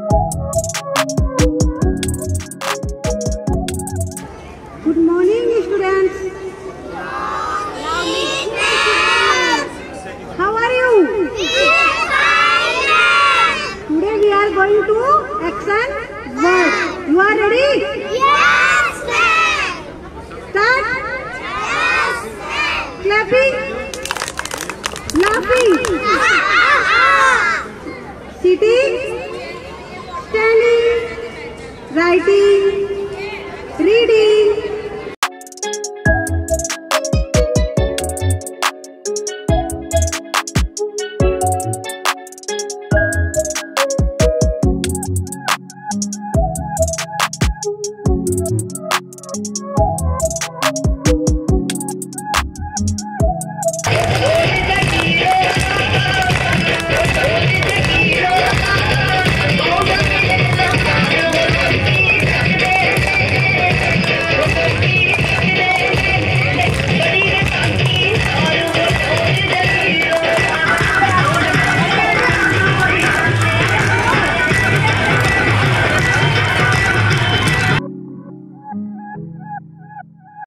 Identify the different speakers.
Speaker 1: Good morning, students. How are you? Today we are going to action word. You are ready? Start. Clapping. Laughing. Sitting. writing.